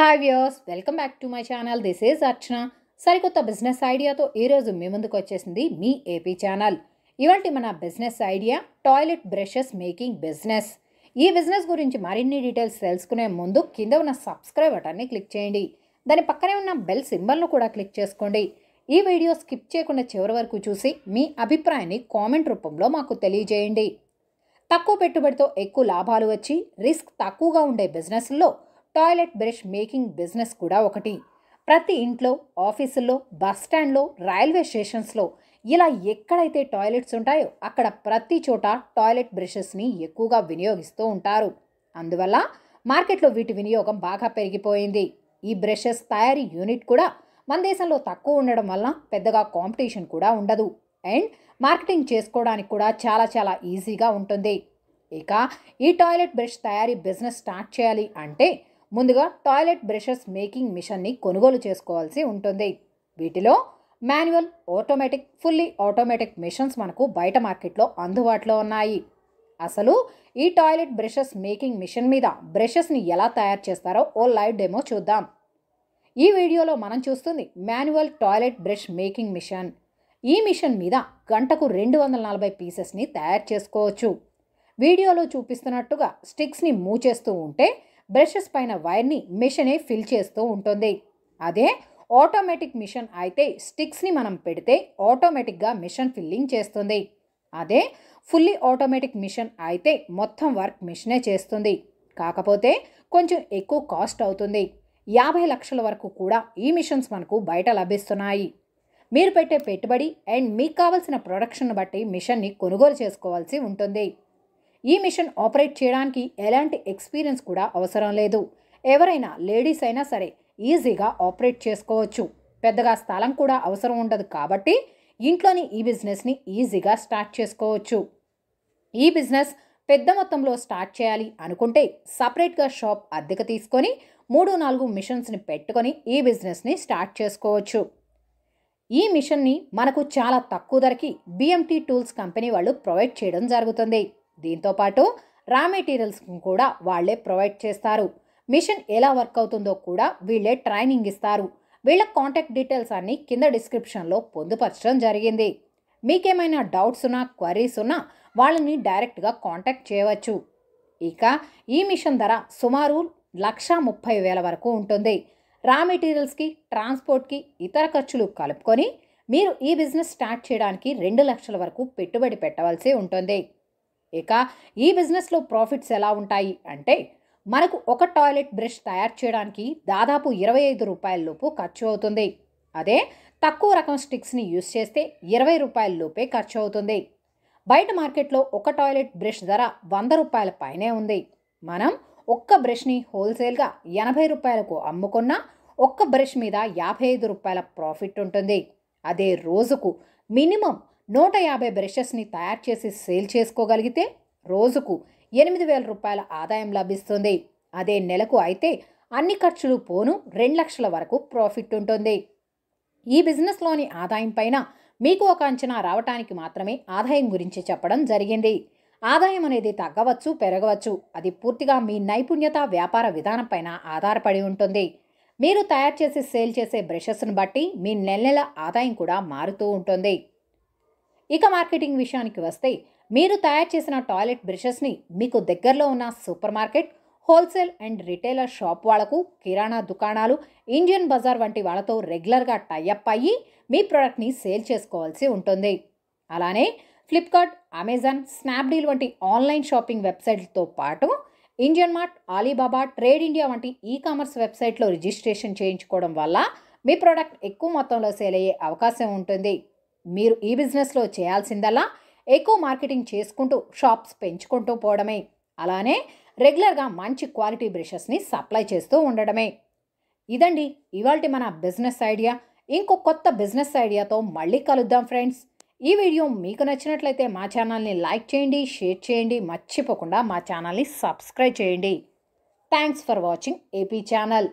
Hi views welcome back to my channel this is Archana సరికొత్త business ఐడియాతో ఈరోజు మీ ముందుకు వచ్చేసింది మీ ఏపీ ఛానల్ ఇవాళ మన business idea toilet brushes making business ఈ బిజినెస్ గురించి మరిన్ని డీటెయిల్స్ తెలుసుకునే ముందు కింద ఉన్న సబ్స్క్రైబ్ బటన్ని క్లిక్ చేయండి. దాని పక్కనే ఉన్న బెల్ సింబల్ను కూడా క్లిక్ చేసుకోండి. ఈ వీడియో స్కిప్ చేయకుండా చివరి వరకు చూసి మీ అభిప్రాయాన్ని కామెంట్ రూపంలో మాకు తెలియజేయండి. తక్కువ పెట్టుబడితో ఎక్కువ లాభాలు వచ్చి రిస్క్ తక్కువగా ఉండే బిజినెస్లో టాయిలెట్ బ్రష్ మేకింగ్ బిజినెస్ కూడా ఒకటి. ప్రతి ఇంట్లో ఆఫీసుల్లో బస్ స్టాండ్లో రైల్వే స్టేషన్స్లో ఇలా ఎక్కడైతే టాయిలెట్స్ ఉంటాయో అక్కడ ప్రతి చోట టాయిలెట్ బ్రషెస్ని ఎక్కువగా వినియోగిస్తూ ఉంటారు. అందువల్ల మార్కెట్లో వీటి వినియోగం బాగా పెరిగిపోయింది. ఈ బ్రషెస్ తయారీ యూనిట్ కూడా మన దేశంలో తక్కువ ఉండడం వల్ల పెద్దగా కాంపిటీషన్ కూడా ఉండదు. అండ్ మార్కెటింగ్ చేసుకోవడానికి కూడా చాలా చాలా ఈజీగా ఉంటుంది. ఇక ఈ టాయిలెట్ బ్రష్ తయారీ బిజినెస్ స్టార్ట్ చేయాలి అంటే ముందుగా టాయిలెట్ బ్రషెస్ మేకింగ్ మిషన్ని కొనుగోలు చేసుకోవాల్సి ఉంటుంది. వీటిలో manual automatic fully automatic machines మనకు బయట మార్కెట్లో అందుబాటులో ఉన్నాయి. అసలు ఈ టాయిలెట్ బ్రషెస్ మేకింగ్ మిషన్ మీద బ్రషెస్ని ఎలా తయారు చేస్తారో ఓ లైవ్ డెమో చూద్దాం. ఈ వీడియోలో మనం చూస్తుంది manual toilet brush making machine. ఈ మిషన్ మీద గంటకు రెండు వందల నలభై పీసెస్ని తయారు చేసుకోవచ్చు. వీడియోలో చూపిస్తున్నట్టుగా స్టిక్స్ని మూవ్ చేస్తూ ఉంటే బ్రషెస్ పైన వైర్ని మిషనే ఫిల్ చేస్తూ ఉంటుంది. అదే ఆటోమేటిక్ మిషన్ అయితే స్టిక్స్ని మనం పెడితే ఆటోమేటిక్గా మిషన్ ఫిల్లింగ్ చేస్తుంది. అదే ఫుల్లీ ఆటోమేటిక్ మిషన్ అయితే మొత్తం వర్క్ మిషనే చేస్తుంది. కాకపోతే కొంచెం ఎక్కువ కాస్ట్ అవుతుంది. యాభై లక్షల వరకు కూడా ఈ మిషన్స్ మనకు బయట లభిస్తున్నాయి. మీరు పెట్టే పెట్టుబడి అండ్ మీకు కావలసిన ప్రొడక్షన్ బట్టి మిషన్ని కొనుగోలు చేసుకోవాల్సి ఉంటుంది. ఈ మిషన్ ఆపరేట్ చేయడానికి ఎలాంటి ఎక్స్పీరియన్స్ కూడా అవసరం లేదు. ఎవరైనా లేడీస్ అయినా సరే ఈజీగా ఆపరేట్ చేసుకోవచ్చు. పెద్దగా స్థలం కూడా అవసరం ఉండదు కాబట్టి ఇంట్లోని ఈ బిజినెస్ని ఈజీగా స్టార్ట్ చేసుకోవచ్చు. ఈ బిజినెస్ పెద్ద మొత్తంలో స్టార్ట్ చేయాలి అనుకుంటే సపరేట్గా షాప్ అద్దెకు తీసుకొని మూడు నాలుగు మిషన్స్ని పెట్టుకొని ఈ బిజినెస్ని స్టార్ట్ చేసుకోవచ్చు. ఈ మిషన్ని మనకు చాలా తక్కువ ధరకి బిఎంటీ టూల్స్ కంపెనీ వాళ్ళు ప్రొవైడ్ చేయడం జరుగుతుంది. దీంతోపాటు రా మెటీరియల్స్ కూడా వాళ్ళే ప్రొవైడ్ చేస్తారు. మిషన్ ఎలా వర్క్ అవుతుందో కూడా వీళ్ళే ట్రైనింగ్ ఇస్తారు. వీళ్ళ కాంటాక్ట్ డీటెయిల్స్ అన్ని కింద డిస్క్రిప్షన్లో పొందుపరచడం జరిగింది. మీకేమైనా డౌట్స్ ఉన్నా క్వరీస్ ఉన్నా వాళ్ళని డైరెక్ట్గా కాంటాక్ట్ చేయవచ్చు. ఇక ఈ మిషన్ ధర సుమారు లక్ష ముప్పై వేల వరకు ఉంటుంది. రా మెటీరియల్స్కి ట్రాన్స్పోర్ట్కి ఇతర ఖర్చులు కలుపుకొని మీరు ఈ బిజినెస్ స్టార్ట్ చేయడానికి రెండు లక్షల వరకు పెట్టుబడి పెట్టవలసి ఉంటుంది. ఇక ఈ బిజినెస్లో ప్రాఫిట్స్ ఎలా ఉంటాయి అంటే మనకు ఒక టాయిలెట్ బ్రష్ తయారు చేయడానికి దాదాపు ఇరవై ఐదు రూపాయల లోపు ఖర్చు అవుతుంది. అదే తక్కువ రకం స్టిక్స్ని యూస్ చేస్తే ఇరవై రూపాయల లోపే ఖర్చు అవుతుంది. బయట మార్కెట్లో ఒక టాయిలెట్ బ్రష్ ధర వంద రూపాయల పైనే ఉంది. మనం ఒక్క బ్రష్ని హోల్సేల్గా ఎనభై రూపాయలకు అమ్ముకున్నా ఒక్క బ్రష్ మీద యాభై ఐదు రూపాయల ప్రాఫిట్ ఉంటుంది. అదే రోజుకు మినిమం నూట యాభై బ్రషెస్ని తయారు చేసి సేల్ చేసుకోగలిగితే రోజుకు ఎనిమిది వేల రూపాయల ఆదాయం లభిస్తుంది. అదే నెలకు అయితే అన్ని ఖర్చులు పోను రెండు లక్షల వరకు ప్రాఫిట్ ఉంటుంది. ఈ బిజినెస్లోని ఆదాయం పైన మీకు ఒక అంచనా రావటానికి మాత్రమే ఆదాయం గురించి చెప్పడం జరిగింది. ఆదాయం అనేది తగ్గవచ్చు పెరగవచ్చు. అది పూర్తిగా మీ నైపుణ్యత వ్యాపార విధానం పైన ఆధారపడి ఉంటుంది. మీరు తయారు చేసి సేల్ చేసే బ్రషెస్ను బట్టి మీ నెల నెల ఆదాయం కూడా మారుతూ ఉంటుంది. ఇక మార్కెటింగ్ విషయానికి వస్తే మీరు తయారు చేసిన టాయిలెట్ బ్రషెస్ని మీకు దగ్గరలో ఉన్న supermarket wholesale and retailer shop వాళ్ళకు కిరాణా దుకాణాలు ఇండియన్ బజార్ వంటి వాళ్ళతో రెగ్యులర్గా టైఅప్ అయ్యి మీ ప్రోడక్ట్ని సేల్ చేసుకోవాల్సి ఉంటుంది. అలానే ఫ్లిప్కార్ట్ అమెజాన్ స్నాప్డీల్ వంటి ఆన్లైన్ షాపింగ్ వెబ్సైట్లతో పాటు Indian mart Alibaba trade India వంటి ఈ కామర్స్ వెబ్సైట్లో రిజిస్ట్రేషన్ చేయించుకోవడం వల్ల మీ ప్రోడక్ట్ ఎక్కువ మొత్తంలో సేల్ అయ్యే అవకాశం ఉంటుంది. మీరు ఈ బిజినెస్లో చేయాల్సిందల్లా ఎక్కువ మార్కెటింగ్ చేసుకుంటూ షాప్స్ పెంచుకుంటూ పోవడమే. అలానే రెగ్యులర్గా మంచి క్వాలిటీ బ్రషెస్ని సప్లై చేస్తూ ఉండడమే. ఇదండి ఇవాళ మన బిజినెస్ ఐడియా. ఇంకో కొత్త బిజినెస్ ఐడియాతో మళ్ళీ కలుద్దాం ఫ్రెండ్స్. ఈ వీడియో మీకు నచ్చినట్లయితే మా ఛానల్ని లైక్ చేయండి షేర్ చేయండి మర్చిపోకుండా మా ఛానల్ని సబ్స్క్రైబ్ చేయండి. Thanks for watching AP channel.